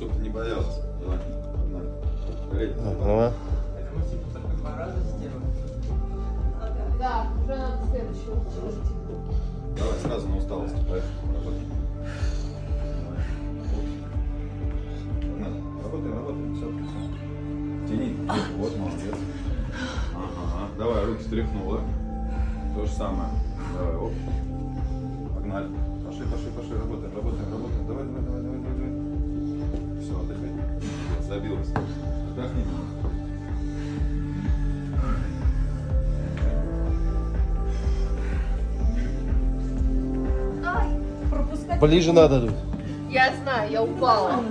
чтобы ты не боялась. Давай, погнали. Эй, Ага. Это мы только два раза сделали. Да, уже надо следующего. Давай, сразу на усталость. Поехали, работай. Давай. Оп. Погнали. Работаем, работаем. Все, все. Тяни. Вот, молодец. Ага. Давай, руки стряхнула. То же самое. Давай, оп. Погнали. Пошли, пошли, пошли. Работаем, работаем, работаем. Давай, Забилась. Отдохни. Ай, пропускать. Ближе надо тут. Я знаю, я упала.